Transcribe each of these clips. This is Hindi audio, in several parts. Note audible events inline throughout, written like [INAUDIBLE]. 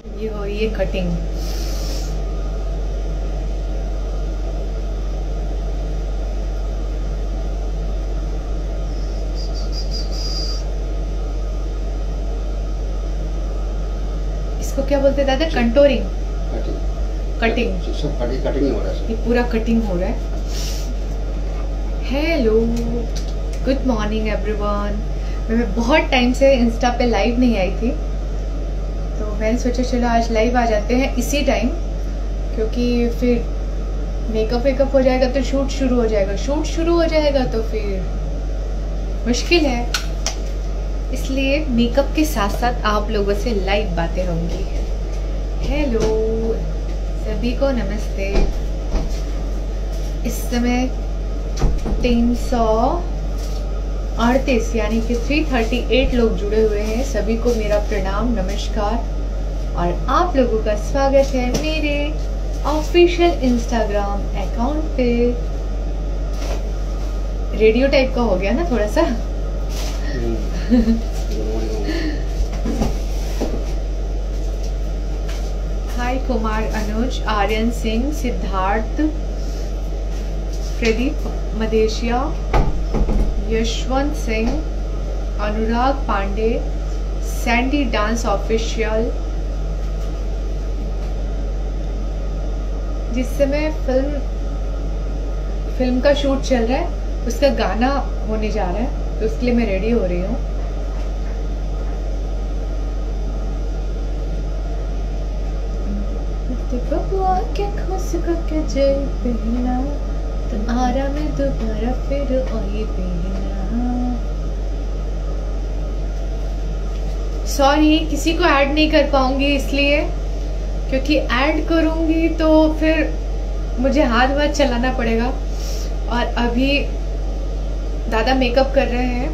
ये हो है कटिंग इसको क्या बोलते दादा? कंटोरिंग कटिंग कटिंग सब कटिंग कटिंग हो रहा है ये पूरा कटिंग हो रहा है। हेलो गुड मॉर्निंग एवरीवन मैं बहुत टाइम से इंस्टा पे लाइव नहीं आई थी। मैंने सोचा चलो आज लाइव आ जाते हैं इसी टाइम क्योंकि फिर मेकअप वेकअप हो जाएगा तो शूट शुरू हो जाएगा। शूट शुरू हो जाएगा तो फिर मुश्किल है। इसलिए मेकअप के साथ साथ आप लोगों से लाइव बातें होंगी। हेलो सभी को नमस्ते। इस समय तीन सौ अड़तीस, यानी कि 338 लोग जुड़े हुए हैं। सभी को मेरा प्रणाम, नमस्कार। और आप लोगों का स्वागत है मेरे ऑफिशियल इंस्टाग्राम अकाउंट पे। रेडियो टाइप का हो गया ना थोड़ा सा। Hi, Kumar, Anuj, Aryan Singh, Siddharth, Pradeep, Madeshiya, Yashwant Singh, Anurag Pandey, Sandy dance official जिस समय फ़िल्म फ़िल्म का शूट चल रहा है, उसका गाना होने जा रहा है तो उसके लिए मैं रेडी हो रही हूँ। तुम्हारा मैं दोबारा फिर सॉरी किसी को ऐड नहीं कर पाऊँगी इसलिए। क्योंकि ऐड करूँगी तो फिर मुझे हाथ वाथ चलाना पड़ेगा। और अभी दादा मेकअप कर रहे हैं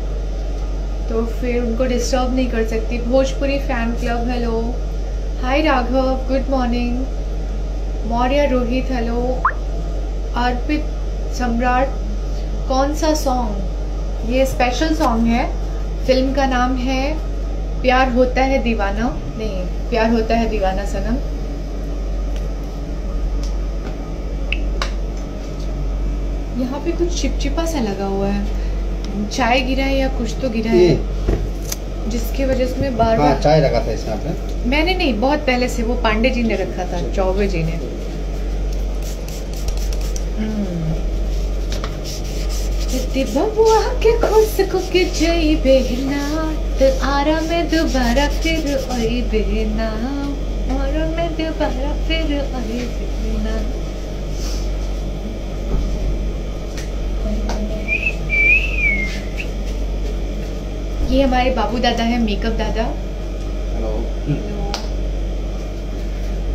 तो फिर उनको डिस्टर्ब नहीं कर सकती। Bhojpuri fan club hello hi Raghav good morning Maurya Rohit hello Arpit Samrat, कौन सा सॉन्ग ये स्पेशल सॉन्ग है। फ़िल्म का नाम है, प्यार होता है दीवाना। नहीं, प्यार होता है दीवाना सनम। यहाँ पे कुछ चिपचिपा सा लगा हुआ है। चाय गिरा है या कुछ तो गिरा है। जिसकी वजह से मैं बार हाँ बार चाय रखा था इसमें आपने। मैंने नहीं बहुत पहले से वो पांडे जी ने रखा था चौबे जी ने। के खुश के जई तो आरा में दोबारा फिर आई बेहना आरा में दोबारा फिर आई बेहना ये हमारे बाबू दादा है मेकअप दादा। हेलो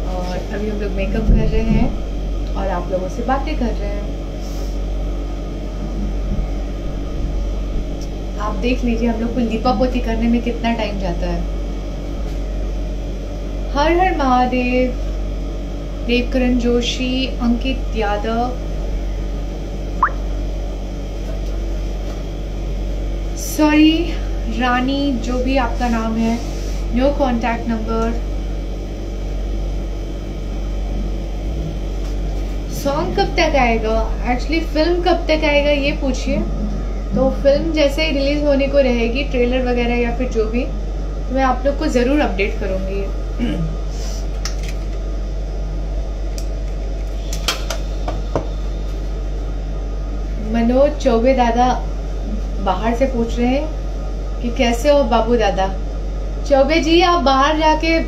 और अभी हम लोग मेकअप कर रहे हैं और आप लोगों से बातें कर रहे हैं। आप देख लीजिए हम लोग को लिपा पोती करने में कितना टाइम जाता है। हर हर महादेव देवकरण जोशी अंकित यादव सॉरी रानी, जो भी आपका नाम है नो कॉन्टैक्ट नंबर सॉन्ग कब तक आएगा? एक्चुअली फ़िल्म कब तक आएगा, ये पूछिए। तो फ़िल्म जैसे ही रिलीज़ होने को रहेगी ट्रेलर वगैरह या फिर जो भी तो मैं आप लोग को ज़रूर अपडेट करूँगी। [CLEARS THROAT] मनोज चौबे दादा बाहर से पूछ रहे हैं। कि कैसे हो बाबू दादा? चौबे जी, आप बाहर जाके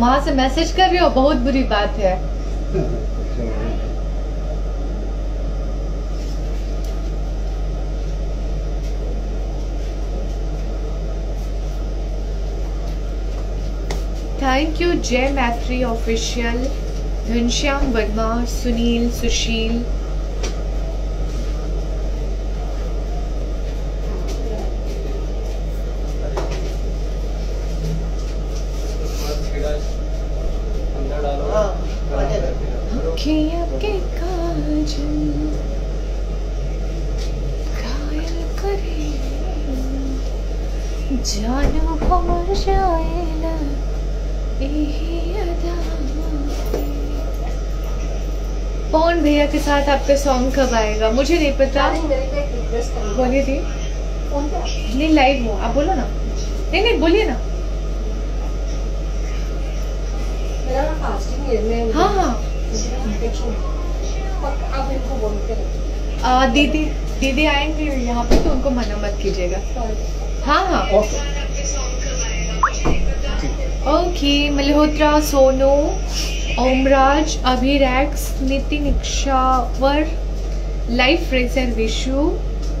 माँ से मैसेज कर रहे हो? बहुत बुरी बात है। Thank you Jay Maitri official Ghanshyam Verma Sunil Sushil अखियाँ के काजल घायल करे जानो हमर जाएला एही पवन भैया के साथ आपका सॉन्ग कब आएगा? मुझे नहीं पता। बोलिए थी नहीं लाइव हो। आप बोलो ना। नहीं नहीं बोलिए ना। है हाँ आ, दीदी दीदी आएँगे यहाँ पे तो उनको मना मत कीजिएगा। हाँ हाँ। Okay okay Malhotra Sonu. Omraj अभिरैक्स नितिन निक्षावर लाइफ रेसर विशु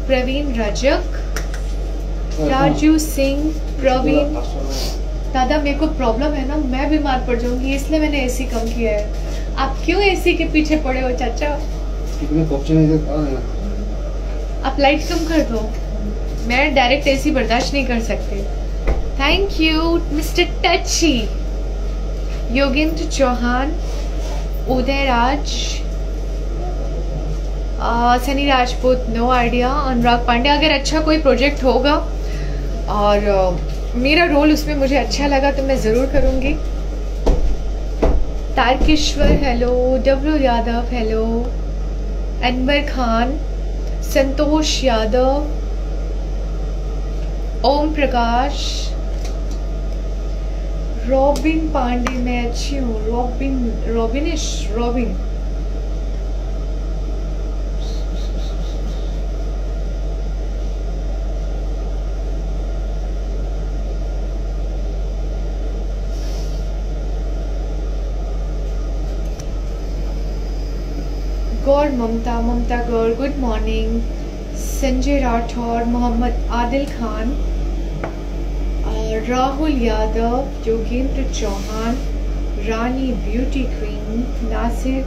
प्रवीण रजक राजू सिंह प्रवीण। दादा मेरे को प्रॉब्लम है ना मैं बीमार पड़ जाऊँगी इसलिए मैंने एसी कम किया है। आप क्यों एसी के पीछे पड़े हो चाचा? है। आप लाइट कम कर दो। मैं डायरेक्ट एसी बर्दाश्त नहीं कर सकती। Thank you mister touchy Yogendra Chauhan Uday Raj Sunny Rajput no idea Anurag Pandey अगर अच्छा कोई प्रोजेक्ट होगा और आ, मेरा रोल उसमें मुझे अच्छा लगा तो मैं ज़रूर करूँगी। Tarkeshwar hello Dablu Yadav hello Anwar Khan Santosh Yadav Om Prakash Robin Pandey मैं अच्छी हूँ। Robin रॉबिनिश Robin Gaur Mamta Mamta Gaur good morning Sanjay Rathore, Mohammad Adil Khan. Rahul Yadav Yogendra Chauhan, Rani beauty queen, Nasir.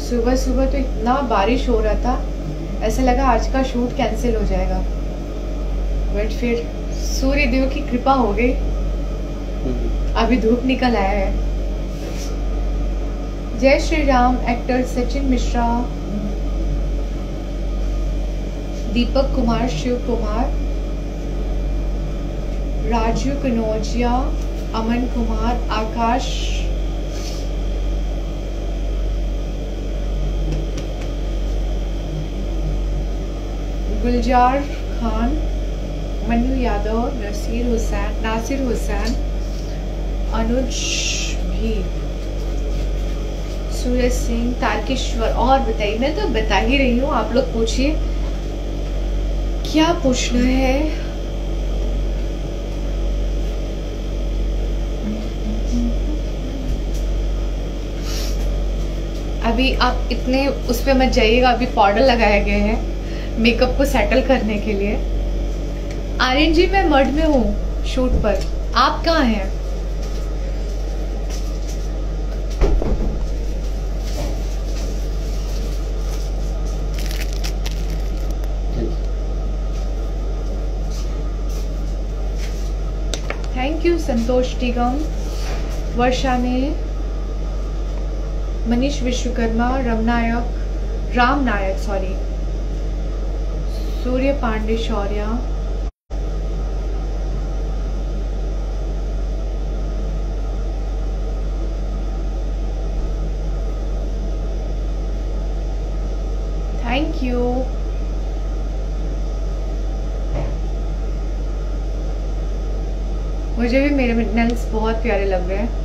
सुबह सुबह तो इतना बारिश हो रहा था, ऐसा लगा आज का शूट कैंसिल हो जाएगा। बट फिर सूर्य देव की कृपा हो गई। अभी धूप निकल आया है। जय श्री राम एक्टर सचिन मिश्रा। दीपक कुमार, शिव कुमार राजू कनौजिया, अमन कुमार, आकाश, गुलजार खान, मनु यादव, नसीर हुसैन, नासिर हुसैन, अनुज भी। सूरज सिंह, तारकेश्वर, और बताइए, मैं तो बता ही रही हूँ, आप लोग पूछिए। क्या पूछना है? अभी आप इतने उस पर मत जाइएगा, अभी पाउडर लगाए गए हैं मेकअप को सेटल करने के लिए। आर्यन जी, मैं मर्ड में हूँ शूट पर। आप कहाँ हैं थैंक यू संतोष टिगम, वर्षा ने, Manish Vishwakarma Ramnayak Ram Nayak sorry Surya Pandey Shaurya thank you मुझे भी मेरे नेल्स बहुत प्यारे लग रहे हैं।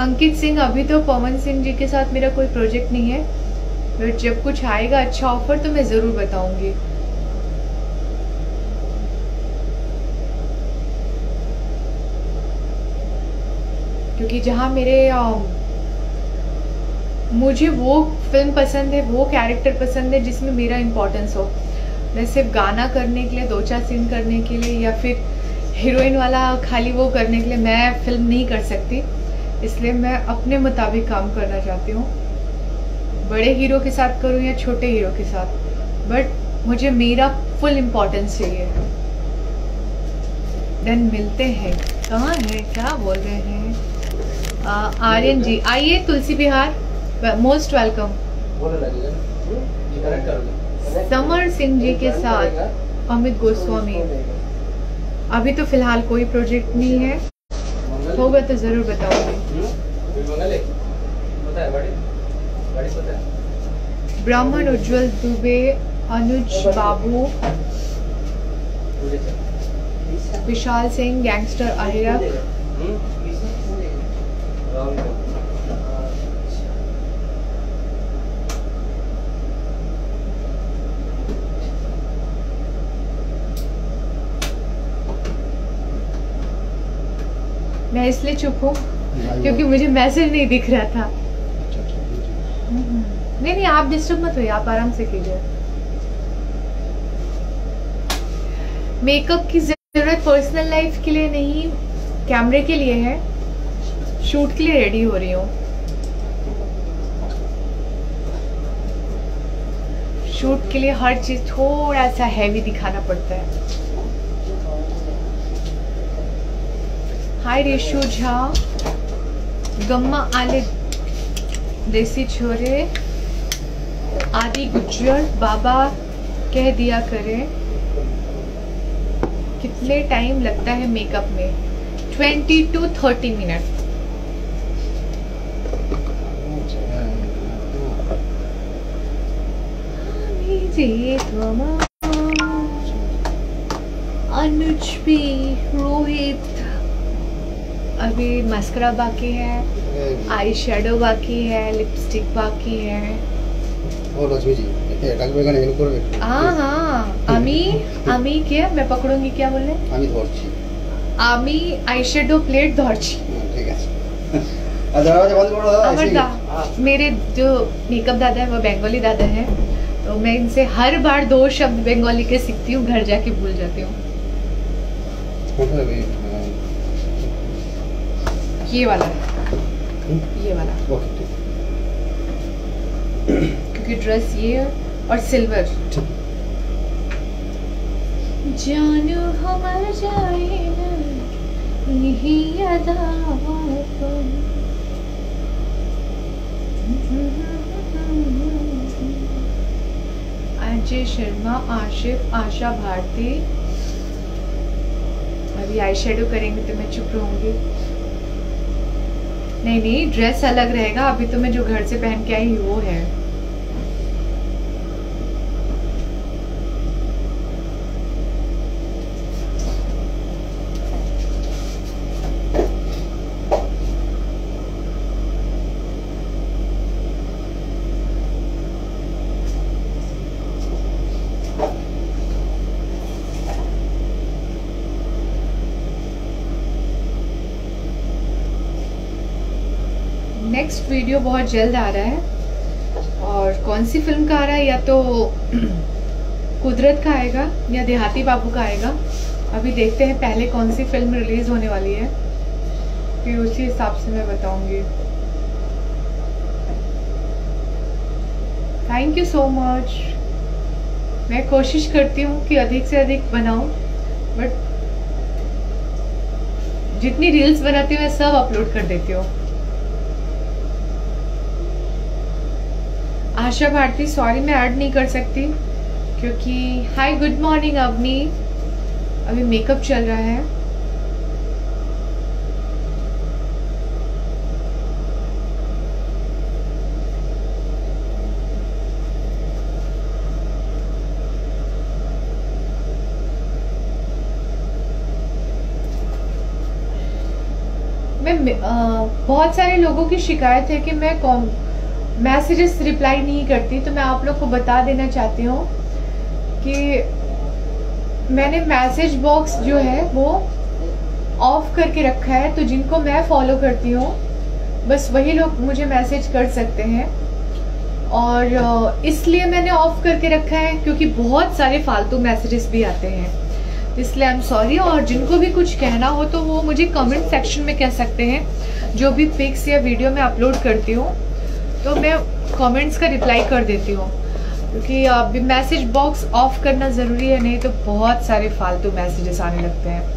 अंकित सिंह, अभी तो पवन सिंह जी के साथ मेरा कोई प्रोजेक्ट नहीं है बट जब कुछ आएगा अच्छा ऑफ़र तो मैं ज़रूर बताऊँगी। क्योंकि जहाँ मेरे मुझे वो फ़िल्म पसंद है, वो कैरेक्टर पसंद है जिसमें मेरा इम्पोर्टेंस हो। मैं सिर्फ़ गाना करने के लिए दो चार सीन करने के लिए या फिर हीरोइन वाला खाली वो करने के लिए मैं फ़िल्म नहीं कर सकती। इसलिए मैं अपने मुताबिक काम करना चाहती हूँ। बड़े हीरो के साथ करूँ या छोटे हीरो के साथ। बट मुझे मेरा फुल इम्पोर्टेंस चाहिए। देन मिलते हैं। कहाँ है? क्या बोल रहे हैं? आर्यन जी, आइए, तुलसी बिहार मोस्ट वेलकम समर सिंह जी के साथ अमित गोस्वामी। अभी तो फ़िलहाल कोई प्रोजेक्ट नहीं है। होगा तो ज़रूर बताऊँगी ब्राह्मण उज्जवल दुबे अनुज बाबू विशाल सिंह गैंगस्टर अहिरक मैं इसलिए चुप हूँ, क्योंकि मुझे मैसेज नहीं दिख रहा था। नहीं नहीं, आप डिस्टर्ब मत होइए, आप आराम से कीजिए। मेकअप की ज़रूरत पर्सनल लाइफ के लिए नहीं कैमरे के लिए है। शूट के लिए रेडी हो रही हूँ। शूट के लिए हर चीज़ थोड़ा सा हैवी दिखाना पड़ता है। हाय रेशु झा। गम्मा आले देसी छोरे। आदि गुज्जर बाबा कह दिया करे। कितने टाइम लगता है मेकअप में? 20 टू 30 मिनट अनुज भी रोहित अभी मस्करा बाकी है ए, आई शेडो बाकी है लिपस्टिक बाकी है ও লক্ষ্মী জি ডাকবে এখানে হেল্প করবে हाँ हाँ अमी अमी क्या मैं पकड़ूंगी क्या बोले আমি ধরছি আমি আইশ্যাডো প্লেট ধরছি হ্যাঁ, ঠিক আছে আর দরওয়াজা বন্ধ করো দাদা अमर এসে दा গেছে। मेरे जो मेकअप दादा है वो बंगाली दादा है तो मैं इनसे हर बार दो शब्द बंगाली के सीखती हूँ घर जाके भूल जाती हूँ কোনটা হবে? হ্যাঁ, ये वाला। है ये वाला। क्योंकि ड्रेस ये है और सिल्वर जानू अजय शर्मा आशिफ आशा भारती। अभी आई शेडो करेंगे तो मैं चुप रहूँगी। नहीं नहीं ड्रेस अलग रहेगा। अभी तो मैं जो घर से पहन के आई वो है नेक्स्ट वीडियो बहुत जल्द आ रहा है। और कौन सी फ़िल्म का आ रहा है? या तो [CLEARS THROAT] कुदरत का आएगा, या देहाती बाबू का आएगा। अभी देखते हैं पहले कौन सी फ़िल्म रिलीज़ होने वाली है। फिर उसी हिसाब से मैं बताऊँगी। थैंक यू सो मच मैं कोशिश करती हूँ कि अधिक से अधिक बनाऊँ बट जितनी रील्स बनाती हूँ, मैं सब अपलोड कर देती हूँ। आशा भारती सॉरी मैं ऐड नहीं कर सकती क्योंकि हाय गुड मॉर्निंग अवनी। अभी मेकअप चल रहा है। मैं अ, बहुत सारे लोगों की शिकायत है कि मैं कॉम मैसेजेस रिप्लाई नहीं करती तो मैं आप लोग को बता देना चाहती हूँ कि मैंने मैसेज बॉक्स जो है वो ऑफ़ करके रखा है तो जिनको मैं फॉलो करती हूँ, बस वही लोग मुझे मैसेज कर सकते हैं। और इसलिए मैंने ऑफ़ करके रखा है क्योंकि बहुत सारे फालतू मैसेजेस भी आते हैं। इसलिए आई एम सॉरी और जिनको भी कुछ कहना हो तो वो मुझे कमेंट सेक्शन में कह सकते हैं, जो भी पिक्स या वीडियो मैं अपलोड करती हूँ। तो मैं कमेंट्स का रिप्लाई कर देती हूँ। क्योंकि अभी मैसेज बॉक्स ऑफ़ करना ज़रूरी है, नहीं तो बहुत सारे फालतू मैसेजेस आने लगते हैं।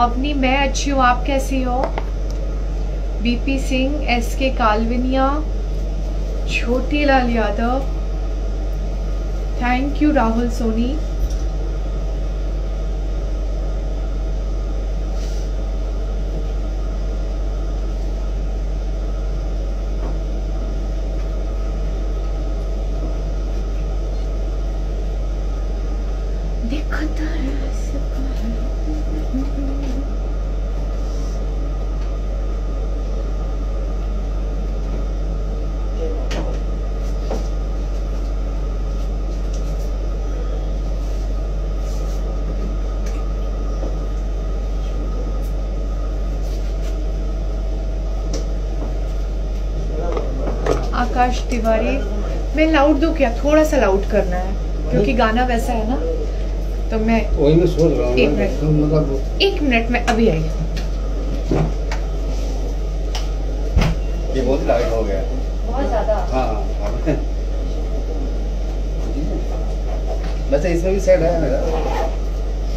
अपनी मैं अच्छी हूँ। आप कैसी हो? बीपी सिंह एस के कालविनिया छोटी लाल यादव। थैंक यू राहुल सोनी देखो तरस आकाश तिवारी मैं लाउड दूँ क्या थोड़ा सा लाउड करना है क्योंकि गाना वैसा है ना तो मैं वही मैं सोच रहा हूँ एक मिनट। तो मतलब एक मिनट में अभी आई। ये बहुत लाइट हो गया। बहुत ज़्यादा। हाँ हाँ वैसे इसमें भी सेट है मेरा।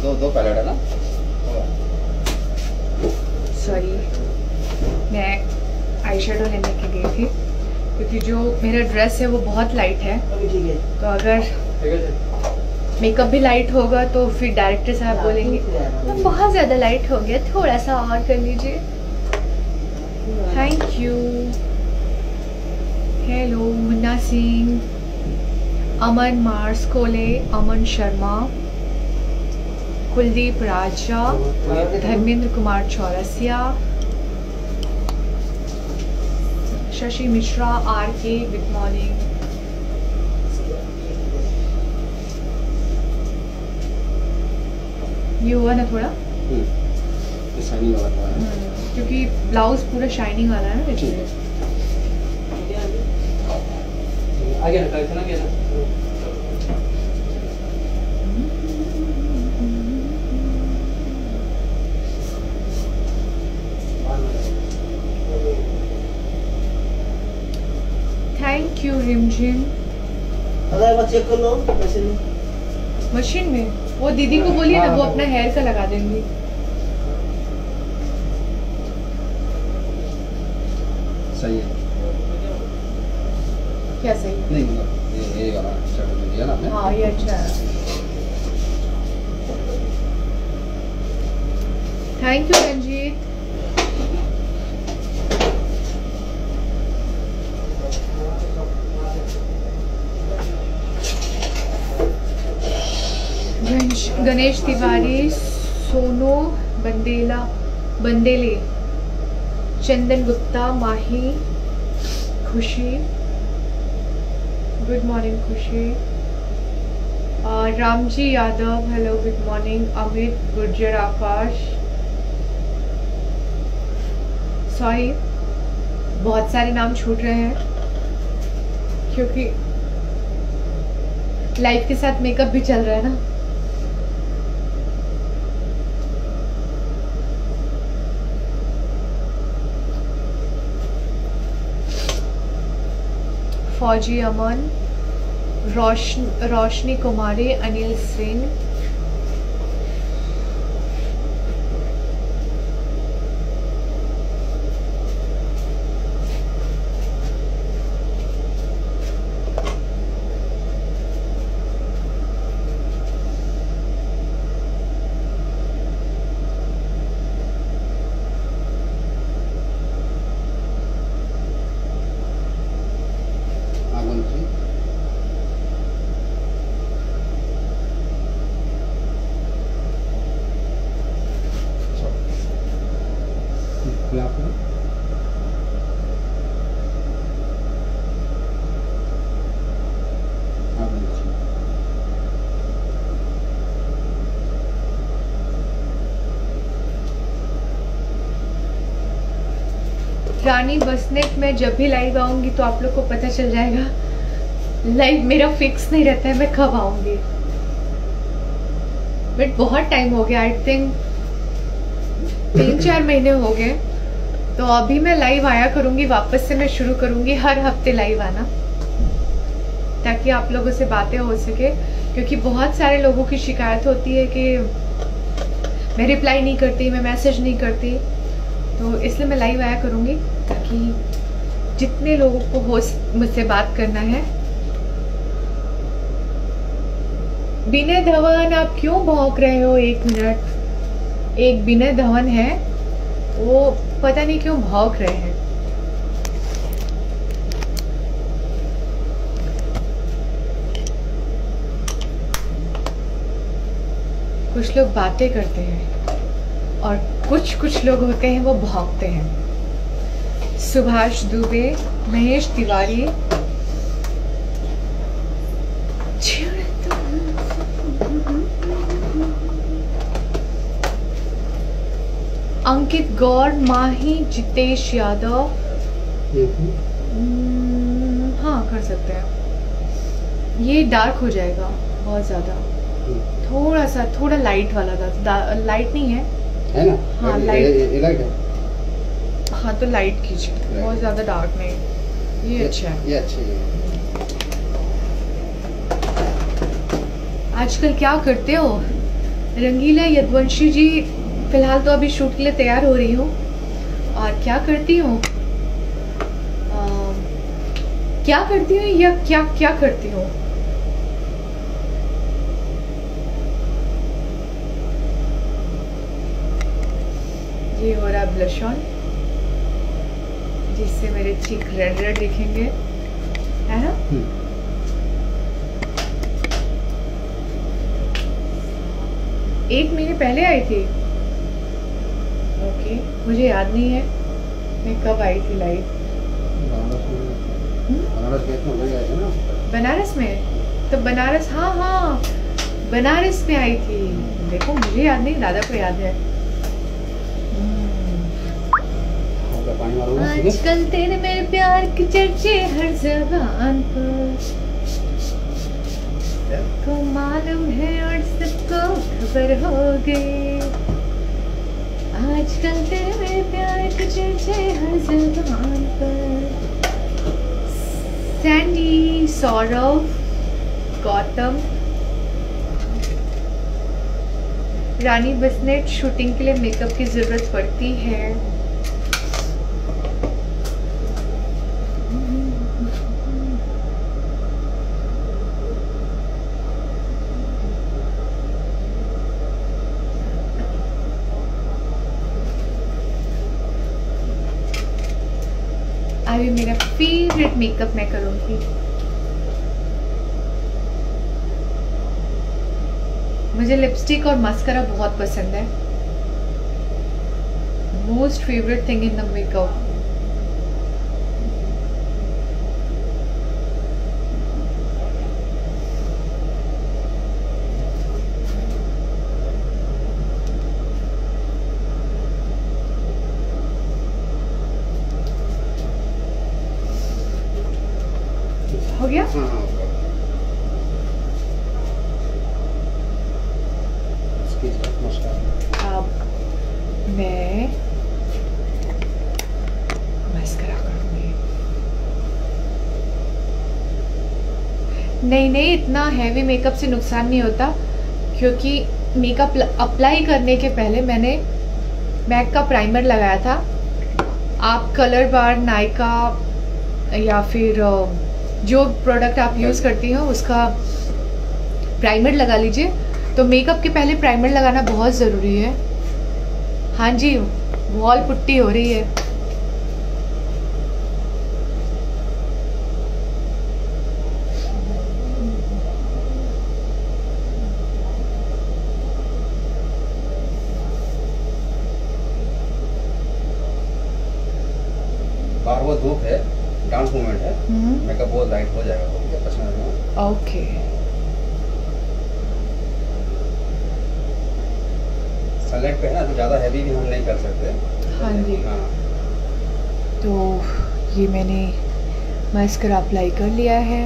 दो दो पैलेट है ना? सॉरी मैं आई शेडो लेने के गई थी। क्योंकि जो मेरा ड्रेस है वो बहुत लाइट है। तो अगर मेकअप भी लाइट होगा तो फिर डायरेक्टर साहब बोलेंगे "अब बहुत ज़्यादा लाइट हो गया थोड़ा सा और कर लीजिए। Thank you hello Munna Singh Aman Mars कोले Aman Sharma Kuldeep Raja Dharmendra Kumar Chaurasia Shashi Mishra R K good morning. ये हुआ ना थोड़ा? शाइनिंग वाला था। क्योंकि ब्लाउज पूरा शाइनिंग वाला है ना इसलिए। आगे ना कल चला गया ना थैंक यू रिमझिम अगर चेक कर लो मशीन में। वो दीदी को बोलिए ना वो अपना हेयर का लगा देंगी सही है क्या सही नहीं मतलब ये ये वाला शर्ट जो दिया ना आपने हाँ ये अच्छा है thank you Ranjeet Ganesh- Tiwari, Sonu Bundela Bundele Chandan Gupta, Mahi, Khushi, good morning Khushi Ramji Yadav, hello, good morning, Amit, Gurjar Akash, sorry, बहुत सारे नाम छूट रहे हैं, क्योंकि लाइफ के साथ मेकअप भी चल रहा है ना। फौजी अमन रोशन रोशनी कुमारी अनिल सिंह आगमन थी क्या आपने आगमन थी रानी बसनेट में जब भी लाइव आऊँगी तो आप लोग को पता चल जाएगा। लाइव मेरा फिक्स नहीं रहता है, मैं कब आऊँगी? बट बहुत टाइम हो गया आई थिंक तीन चार महीने हो गए। तो अभी मैं लाइव आया करूँगी, वापस से मैं शुरू करूँगी हर हफ़्ते लाइव आना। ताकि आप लोगों से बातें हो सके, क्योंकि बहुत सारे लोगों की शिकायत होती है कि मैं रिप्लाई नहीं करती, मैं मैसेज नहीं करती। तो इसलिए मैं लाइव आया करूँगी। ताकि जितने लोगों को हो मुझसे बात करना है। विनय धवन, आप क्यों भौंक रहे हो एक मिनट? एक विनय धवन है, वो पता नहीं क्यों भौंक रहे हैं। कुछ लोग बातें करते हैं और कुछ कुछ लोग होते हैं, वो भौंकते हैं। सुभाष दुबे महेश तिवारी। अंकित गौर माही जितेश यादव। हम्म, हाँ कर सकते हैं। ये डार्क हो जाएगा बहुत ज़्यादा। हम्म। थोड़ा सा थोड़ा लाइट वाला था। लाइट नहीं है। है ना? हाँ, लाइट। है हाँ तो लाइट कीजिए. बहुत ज़्यादा डार्क नहीं। ये अच्छा है। ये अच्छा है आजकल क्या करते हो? रंगीला यदवंशी जी फ़िलहाल तो अभी शूट के लिए तैयार हो रही हूँ। और क्या करती हूँ? क्या करती हूँ या क्या क्या करती हूँ? ये हो रहा ब्लश ऑन जिससे मेरे चीक रेड रेड दिखेंगे है ना? हम्म। एक महीने पहले आई थी। ओके मुझे याद नहीं है मैं कब आई थी लाइव बनारस में। हम्म? है ना। बनारस में? तो बनारस हाँ हाँ बनारस में आई थी। देखो मुझे याद नहीं दादा को याद है। आजकल तेरे मेरे प्यार के चर्चे हर जबान पर। सबको मालूम है और सबको खबर हो गई आजकल तेरे मेरे प्यार के चर्चे हर जबान पर। सैंडी सौरव गौतम। रानी बसनेट शूटिंग के लिए मेकअप की ज़रूरत पड़ती है। अभी मेरा फेवरेट मेकअप मैं करूँगी। मुझे लिपस्टिक और मस्करा बहुत पसंद है। Most favourite thing in the makeup हो गया हाँ हाँ होगा। इसकी मस्का नहीं नहीं, इतना हैवी मेकअप से नुकसान नहीं होता, क्योंकि मेकअप अप्लाई करने के पहले मैंने मैक का प्राइमर लगाया था। आप कलर बार नायका या फिर जो प्रोडक्ट आप यूज़ करती हो उसका प्राइमर लगा लीजिए। तो मेकअप के पहले प्राइमर लगाना बहुत ज़रूरी है। हाँ जी वॉल पुट्टी हो रही है बाहर वो धूप है डांस मूवमेंट कब वो बहुत लाइट हो जाएगा तो क्या पसंद है। ओके सनलाइट पे है ना तो ज़्यादा हैवी भी हम नहीं कर सकते। हाँ जी। हाँ। तो ये मैंने मस्करा अप्लाई कर लिया है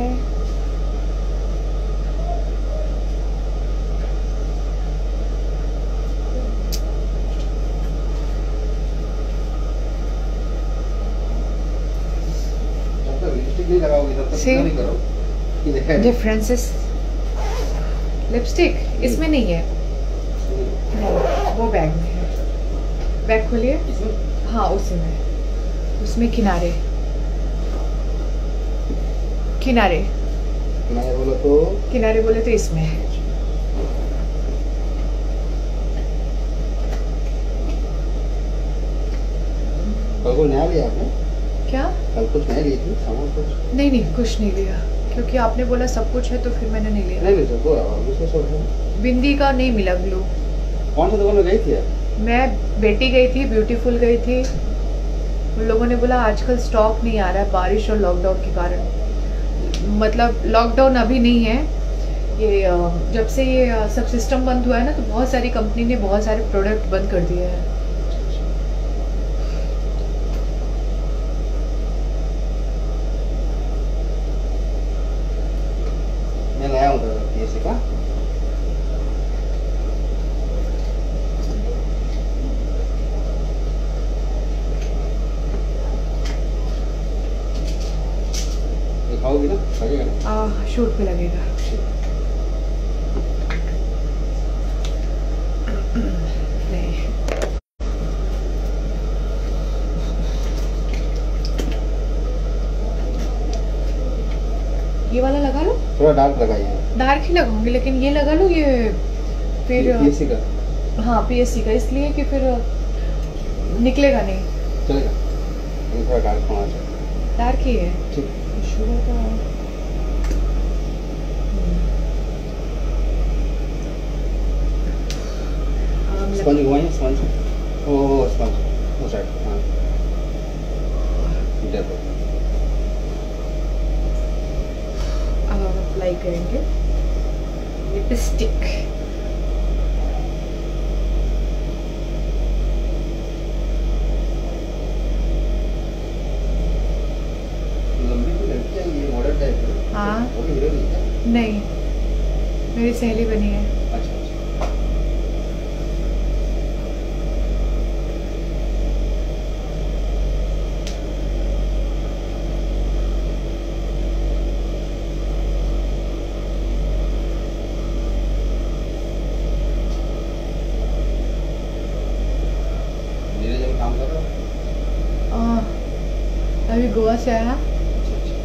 जब तक लिपस्टिक See? डिफरेंसेस लिपस्टिक इसमें नहीं है। नहीं, वो बैग में है। बैग खोलिए। हाँ उसी में। उसमें किनारे। किनारे। किनारे बोला तो। किनारे बोले तो इसमें है। नया लिया आपने? क्या? कल कुछ थे सामान कुछ? नहीं नहीं कुछ नहीं लिया। क्योंकि आपने बोला सब कुछ है तो फिर मैंने नहीं लिया। नहीं नहीं सब है बिंदी का नहीं मिला ग्लू। कौन सा दुकान में गई थी आप? मैं बेटी गई थी ब्यूटीफुल गई थी। उन लोगों ने बोला आजकल स्टॉक नहीं आ रहा है बारिश और लॉकडाउन के कारण। मतलब लॉकडाउन अभी नहीं है। ये जब से ये सब सिस्टम बंद हुआ है ना तो बहुत सारी कंपनी ने बहुत सारे प्रोडक्ट बंद कर दिए हैं मैं लाया हूँ दादा पीएससी का दिखाओगी ना लगेगा ना आ, शूट पे लगेगा। ये वाला लगा लो। थोड़ा डार्क लगाइए। डार्क ही लगाऊँगी लेकिन ये लगा लो ये फिर पीएससी का। हाँ पीएससी का इसलिए कि फिर निकलेगा नहीं। चलेगा। थोड़ा डार्क होना चाहिए। डार्क ही है। ठीक। शुगर का स्पंज घुमाइए स्पंज ओ ओ स्पंज वो साइड हाँ इधर पर। अब हम अप्लाई करेंगे लिपस्टिक है नहीं मेरी सहेली बनी है अच्छा अच्छा धीरे धीरे काम कर रहा हो आ, अभी गोवा से आया अच्छा अच्छा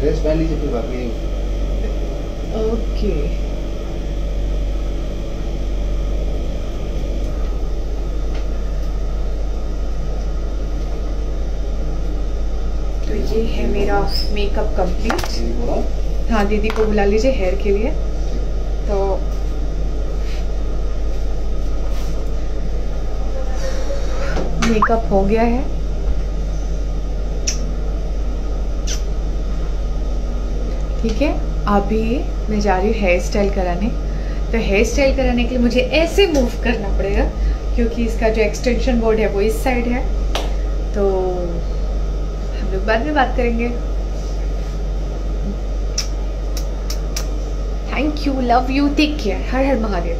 ड्रेस पहन लीजिए फिर बाकी ओके तो ये है मेरा मेकअप कंप्लीट हाँ? दीदी को बुला लीजिए हेयर के लिए. तो मेकअप हो गया है. ठीक है? अभी मैं जा रही हूँ हेयर स्टाइल कराने। तो हेयर स्टाइल कराने के लिए मुझे ऐसे मूव करना पड़ेगा, क्योंकि इसका जो एक्सटेंशन बोर्ड है वो इस साइड है। तो हम लोग बाद में बात करेंगे। Thank you love you take care हर हर महादेव।